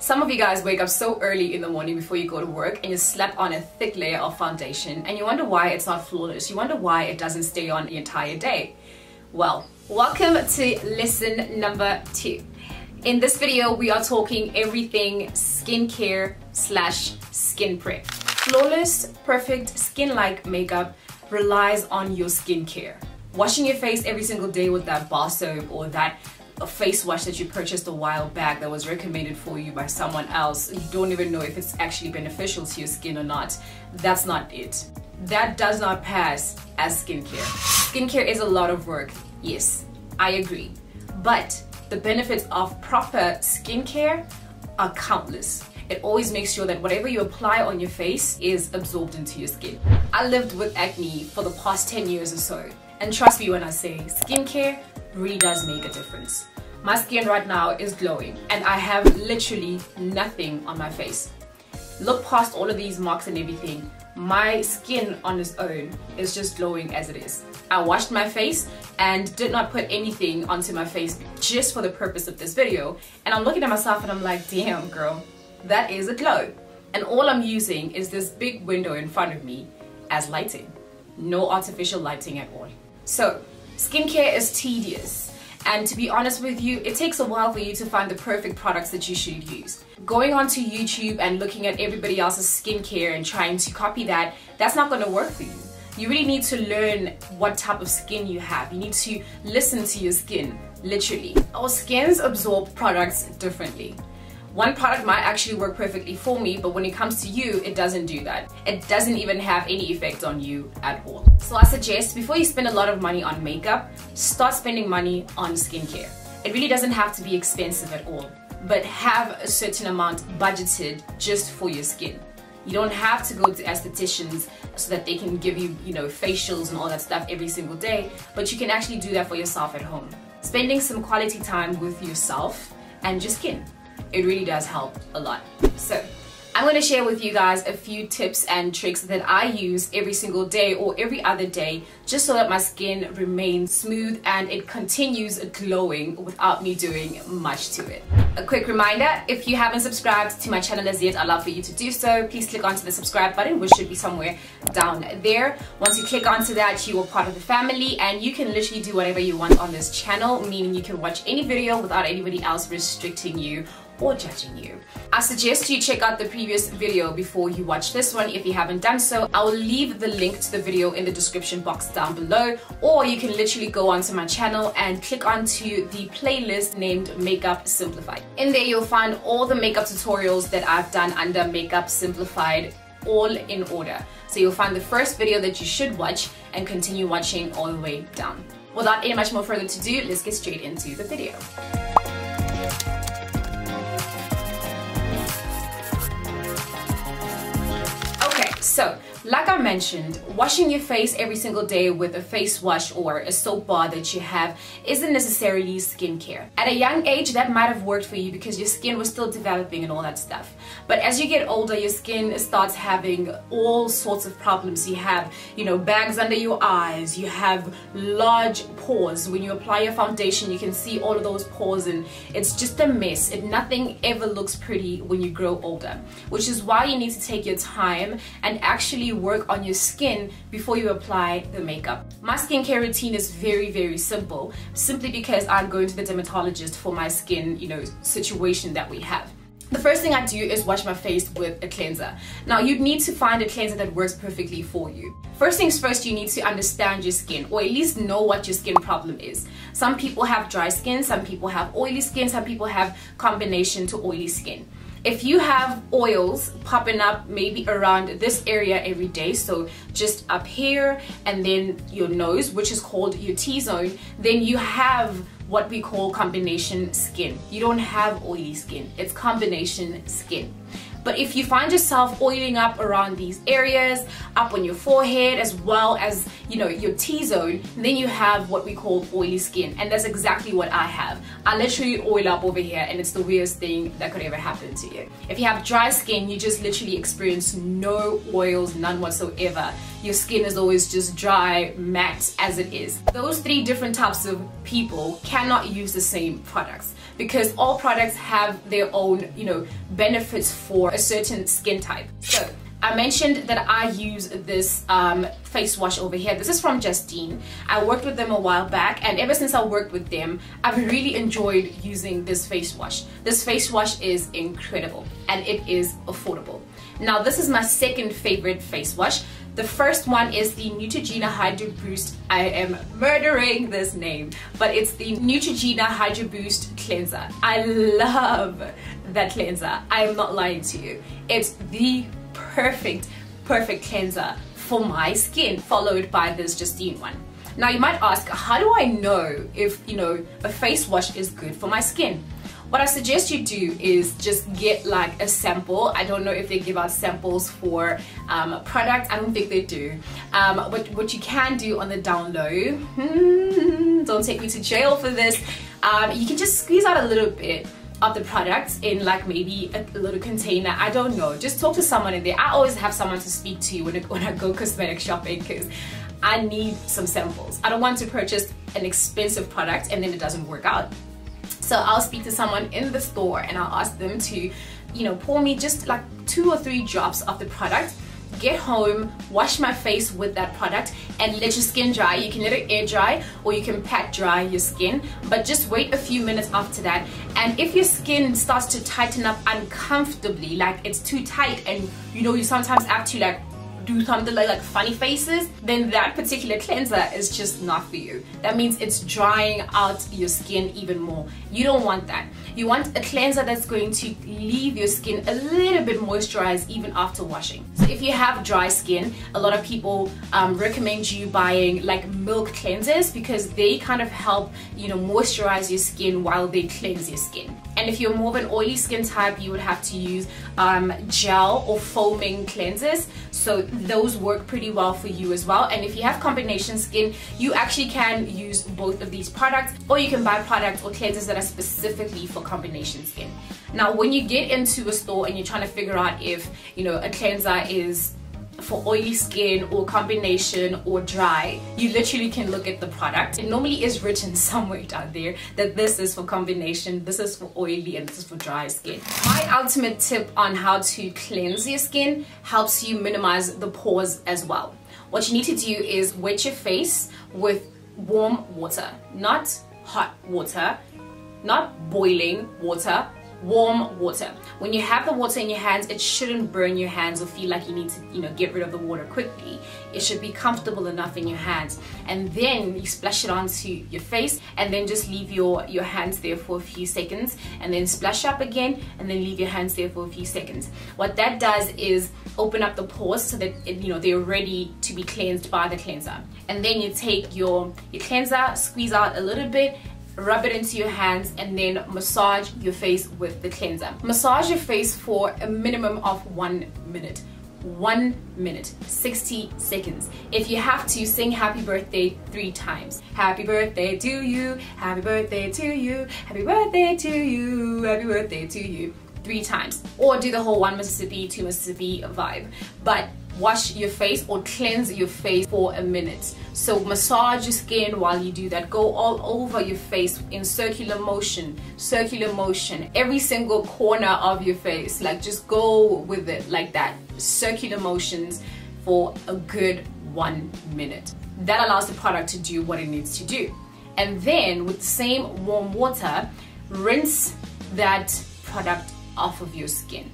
Some of you guys wake up so early in the morning before you go to work and you slap on a thick layer of foundation and you wonder why it's not flawless. You wonder why it doesn't stay on the entire day. Well, welcome to lesson number two. In this video, we are talking everything skincare slash skin prep. Flawless, perfect skin-like makeup relies on your skincare. Washing your face every single day with that bar soap or that a face wash that you purchased a while back that was recommended for you by someone else, you don't even know if it's actually beneficial to your skin or not. That's not it. That does not pass as skincare. Skincare is a lot of work, yes, I agree. But the benefits of proper skincare are countless. It always makes sure that whatever you apply on your face is absorbed into your skin. I lived with acne for the past 10 years or so. And trust me when I say skincare really does make a difference. My skin right now is glowing and I have literally nothing on my face. Look past all of these marks and everything. My skin on its own is just glowing as it is. I washed my face and did not put anything onto my face just for the purpose of this video. And I'm looking at myself and I'm like, damn girl, that is a glow. And all I'm using is this big window in front of me as lighting. No artificial lighting at all. So Skincare is tedious. And to be honest with you, it takes a while for you to find the perfect products that you should use. Going onto YouTube and looking at everybody else's skincare and trying to copy that, that's not going to work for you. You really need to learn what type of skin you have. You need to listen to your skin, literally. Our skins absorb products differently. One product might actually work perfectly for me, but when it comes to you, it doesn't do that. It doesn't even have any effect on you at all. So I suggest before you spend a lot of money on makeup, start spending money on skincare. It really doesn't have to be expensive at all, but have a certain amount budgeted just for your skin. You don't have to go to estheticians so that they can give you, you know, facials and all that stuff every single day, but you can actually do that for yourself at home. Spending some quality time with yourself and your skin it really does help a lot. So I'm going to share with you guys a few tips and tricks that I use every single day or every other day just so that my skin remains smooth and it continues glowing without me doing much to it. A quick reminder, if you haven't subscribed to my channel as yet, I'd love for you to do so. Please click onto the subscribe button which should be somewhere down there. Once you click onto that, you are part of the family and you can literally do whatever you want on this channel, meaning you can watch any video without anybody else restricting you or judging you. I suggest you check out the previous video before you watch this one if you haven't done so. I will leave the link to the video in the description box down below or you can literally go onto my channel and click onto the playlist named Makeup Simplified. In there you'll find all the makeup tutorials that I've done under Makeup Simplified all in order. So you'll find the first video that you should watch and continue watching all the way down. Without any much more further to do, let's get straight into the video. So, like I mentioned, washing your face every single day with a face wash or a soap bar that you have isn't necessarily skincare. At a young age, that might have worked for you because your skin was still developing and all that stuff. But as you get older, your skin starts having all sorts of problems. You have, you know, bags under your eyes, you have large pores. When you apply your foundation, you can see all of those pores and it's just a mess. It, nothing ever looks pretty when you grow older, which is why you need to take your time and actually work on your skin before you apply the makeup. My skincare routine is very, very simple, simply because I'm going to the dermatologist for my skin, you know, situation that we have. The first thing I do is wash my face with a cleanser. Now you need to find a cleanser that works perfectly for you. First things first, you need to understand your skin or at least know what your skin problem is. Some people have dry skin, some people have oily skin, some people have combination to oily skin if you have oils popping up maybe around this area every day so just up here and then your nose which is called your T-zone then you have what we call combination skin. You don't have oily skin. It's combination skin but if you find yourself oiling up around these areas, up on your forehead, as well as, you know, your T-zone, then you have what we call oily skin. And that's exactly what I have. I literally oil up over here and it's the weirdest thing that could ever happen to you. If you have dry skin, you just literally experience no oils, none whatsoever. Your skin is always just dry, matte as it is. Those three different types of people cannot use the same products because all products have their own, you know, benefits for a certain skin type. So I mentioned that I use this um, face wash over here. This is from Justine. I worked with them a while back and ever since I worked with them, I've really enjoyed using this face wash. This face wash is incredible and it is affordable. Now this is my second favorite face wash. The first one is the Neutrogena Hydro Boost. I am murdering this name, but it's the Neutrogena Hydro Boost Cleanser. I love that cleanser. I am not lying to you. It's the perfect, perfect cleanser for my skin, followed by this Justine one. Now you might ask, how do I know if, you know, a face wash is good for my skin? What I suggest you do is just get like a sample. I don't know if they give out samples for um, products. I don't think they do. Um, but what you can do on the down low, hmm, don't take me to jail for this. Um, you can just squeeze out a little bit of the products in like maybe a, little container I don't know just talk to someone in there I always have someone to speak to when when I go cosmetic shopping because I need some samples I don't want to purchase an expensive product and then it doesn't work out so I'll speak to someone in the store and I'll ask them to you know pour me just like two or three drops of the product get home, wash my face with that product and let your skin dry. You can let it air dry or you can pat dry your skin, but just wait a few minutes after that. And if your skin starts to tighten up uncomfortably, like it's too tight and you know you sometimes have to like do something like, like funny faces, then that particular cleanser is just not for you. That means it's drying out your skin even more. You don't want that. You want a cleanser that's going to leave your skin a little bit moisturized even after washing. So if you have dry skin, a lot of people um, recommend you buying like milk cleansers because they kind of help, you know, moisturize your skin while they cleanse your skin. And if you're more of an oily skin type, you would have to use um, gel or foaming cleansers. So those work pretty well for you as well. And if you have combination skin, you actually can use both of these products or you can buy products or cleansers that are specifically for combination skin. Now, when you get into a store and you're trying to figure out if, you know, a cleanser is for oily skin or combination or dry, you literally can look at the product. It normally is written somewhere down there that this is for combination, this is for oily, and this is for dry skin. My ultimate tip on how to cleanse your skin helps you minimize the pores as well. What you need to do is wet your face with warm water, not hot water, not boiling water, warm water. When you have the water in your hands, it shouldn't burn your hands or feel like you need to, you know, get rid of the water quickly. It should be comfortable enough in your hands. And then you splash it onto your face and then just leave your, your hands there for a few seconds and then splash up again and then leave your hands there for a few seconds. What that does is open up the pores so that, it, you know, they're ready to be cleansed by the cleanser. And then you take your, your cleanser, squeeze out a little bit rub it into your hands and then massage your face with the cleanser. Massage your face for a minimum of one minute. One minute 60 seconds. If you have to sing happy birthday three times. Happy birthday to you happy birthday to you happy birthday to you happy birthday to you. Three times. Or do the whole one mississippi two mississippi vibe. But wash your face or cleanse your face for a minute. So massage your skin while you do that. Go all over your face in circular motion, circular motion, every single corner of your face. Like just go with it like that. Circular motions for a good one minute. That allows the product to do what it needs to do. And then with the same warm water, rinse that product off of your skin.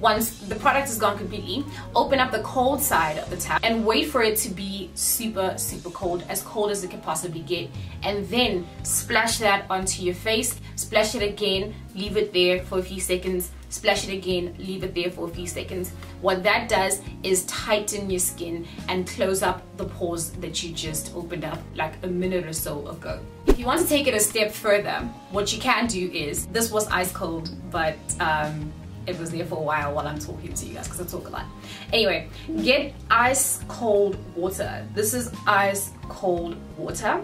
Once the product is gone completely, open up the cold side of the tap and wait for it to be super, super cold, as cold as it can possibly get. And then splash that onto your face, splash it again, leave it there for a few seconds, splash it again, leave it there for a few seconds. What that does is tighten your skin and close up the pores that you just opened up like a minute or so ago. If you want to take it a step further, what you can do is, this was ice cold, but um, it was there for a while while I'm talking to you guys because I talk a lot. Anyway, get ice cold water. This is ice cold water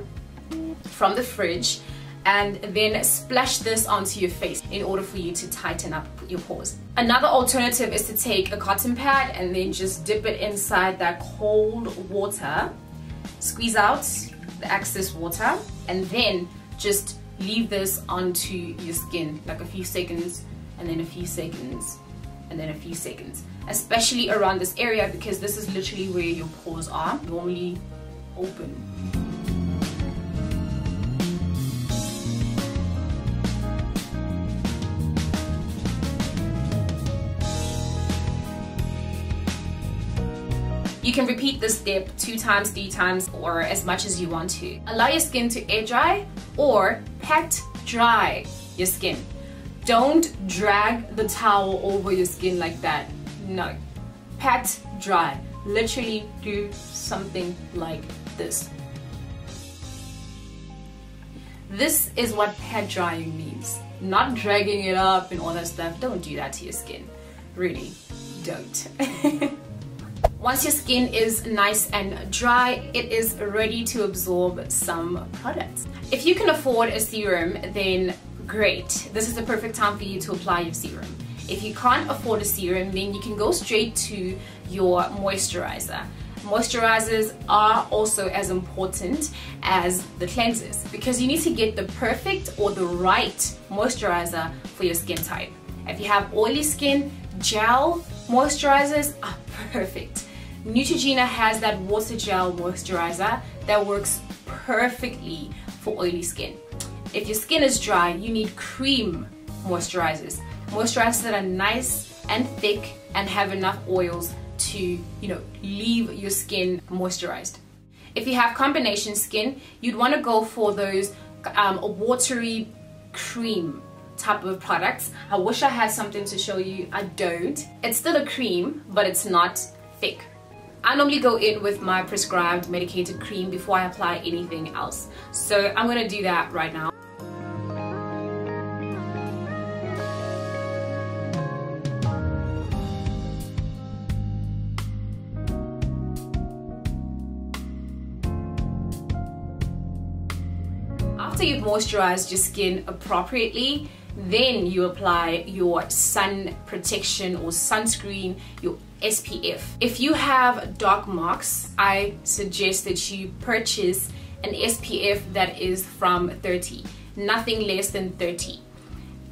from the fridge and then splash this onto your face in order for you to tighten up your pores. Another alternative is to take a cotton pad and then just dip it inside that cold water, squeeze out the excess water and then just leave this onto your skin like a few seconds and then a few seconds and then a few seconds especially around this area because this is literally where your pores are normally open You can repeat this step two times, three times, or as much as you want to. Allow your skin to air dry or pat dry your skin. Don't drag the towel over your skin like that. No. Pat dry. Literally do something like this. This is what pat drying means. Not dragging it up and all that stuff. Don't do that to your skin. Really, don't. Once your skin is nice and dry, it is ready to absorb some products. If you can afford a serum, then great. This is the perfect time for you to apply your serum. If you can't afford a serum, then you can go straight to your moisturizer. Moisturizers are also as important as the cleansers because you need to get the perfect or the right moisturizer for your skin type. If you have oily skin, gel moisturizers are perfect. Neutrogena has that water gel moisturizer that works perfectly for oily skin. If your skin is dry, you need cream moisturizers. Moisturizers that are nice and thick and have enough oils to, you know, leave your skin moisturized. If you have combination skin, you'd want to go for those um, watery cream type of products. I wish I had something to show you. I don't. It's still a cream, but it's not thick. I normally go in with my prescribed medicated cream before I apply anything else. So I'm gonna do that right now. Moisturized your skin appropriately, then you apply your sun protection or sunscreen, your SPF. If you have dark marks, I suggest that you purchase an SPF that is from 30, nothing less than 30.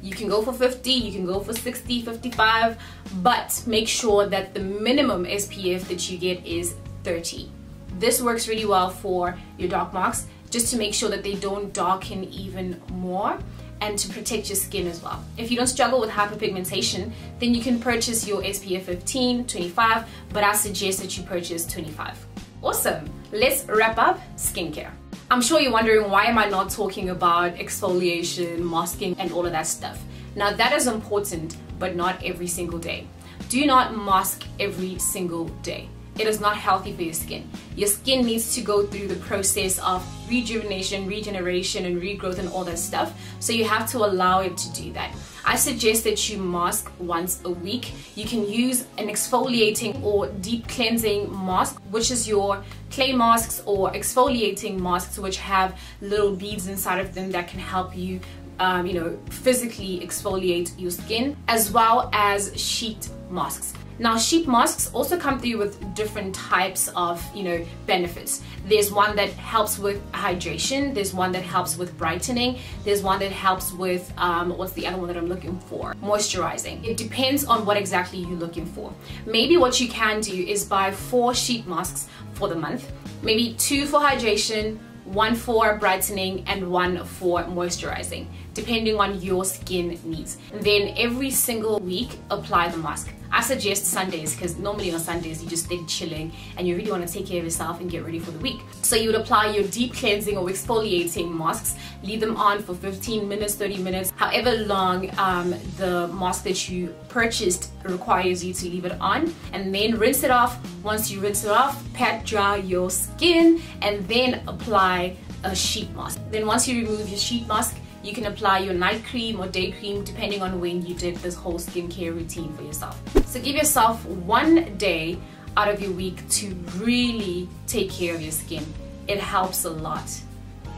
You can go for 50, you can go for 60, 55, but make sure that the minimum SPF that you get is 30. This works really well for your dark marks just to make sure that they don't darken even more and to protect your skin as well. If you don't struggle with hyperpigmentation, then you can purchase your SPF 15, 25, but I suggest that you purchase 25. Awesome, let's wrap up skincare. I'm sure you're wondering why am I not talking about exfoliation, masking, and all of that stuff. Now that is important, but not every single day. Do not mask every single day it is not healthy for your skin. Your skin needs to go through the process of rejuvenation, regeneration, and regrowth and all that stuff. So you have to allow it to do that. I suggest that you mask once a week. You can use an exfoliating or deep cleansing mask, which is your clay masks or exfoliating masks, which have little beads inside of them that can help you um, you know, physically exfoliate your skin, as well as sheet masks. Now sheet masks also come through with different types of, you know, benefits. There's one that helps with hydration, there's one that helps with brightening, there's one that helps with, um, what's the other one that I'm looking for? Moisturizing. It depends on what exactly you're looking for. Maybe what you can do is buy four sheet masks for the month, maybe two for hydration, one for brightening and one for moisturizing depending on your skin needs then every single week apply the mask I suggest Sundays because normally on Sundays you just stay chilling and you really want to take care of yourself and get ready for the week. So you would apply your deep cleansing or exfoliating masks, leave them on for 15 minutes, 30 minutes, however long um, the mask that you purchased requires you to leave it on and then rinse it off. Once you rinse it off, pat dry your skin and then apply a sheet mask. Then once you remove your sheet mask, you can apply your night cream or day cream depending on when you did this whole skincare routine for yourself. So give yourself one day out of your week to really take care of your skin. It helps a lot,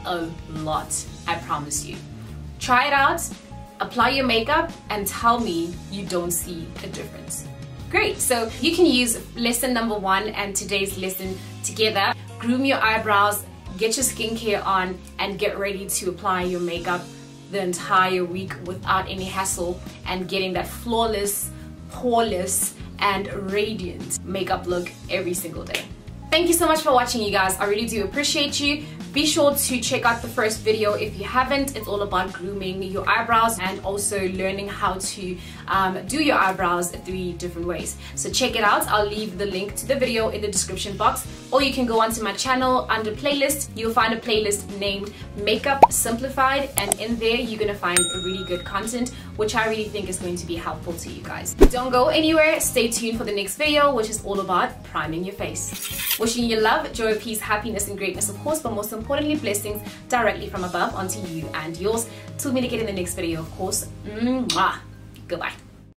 a lot, I promise you. Try it out, apply your makeup and tell me you don't see a difference. Great, so you can use lesson number one and today's lesson together. Groom your eyebrows, get your skincare on and get ready to apply your makeup the entire week without any hassle and getting that flawless, poreless, and radiant makeup look every single day. Thank you so much for watching you guys. I really do appreciate you. Be sure to check out the first video if you haven't. It's all about grooming your eyebrows and also learning how to um, do your eyebrows three different ways. So check it out. I'll leave the link to the video in the description box or you can go onto my channel under playlist. You'll find a playlist named Makeup Simplified and in there you're going to find really good content which I really think is going to be helpful to you guys. Don't go anywhere. Stay tuned for the next video which is all about priming your face. Wishing you love, joy, peace, happiness and greatness of course but most importantly blessings directly from above onto you and yours. Till we meet again in the next video of course. Mwah. Goodbye.